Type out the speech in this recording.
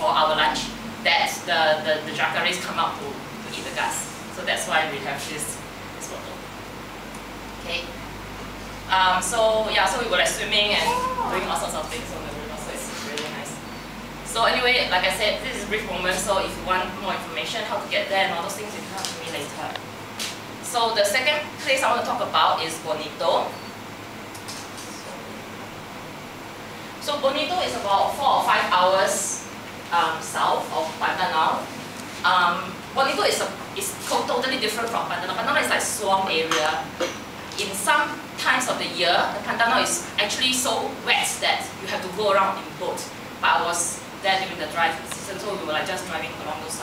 for our lunch that the, the, the jacares come out to, to eat the grass. So that's why we have this, this photo. Okay. Um, so yeah, so we were like swimming and doing all sorts of things on the river, so it's really nice. So anyway, like I said, this is a brief moment, so if you want more information, how to get there and all those things, you can to me later. So the second place I want to talk about is Bonito. So Bonito is about four or five hours um, south of Pantanal. Um, Bonito is, a, is totally different from Pantanal. Pantanal is like swamp area. In some times of the year, the Pantanal is actually so wet that you have to go around in boat. But I was there during the dry season, so we were like just driving along savannah.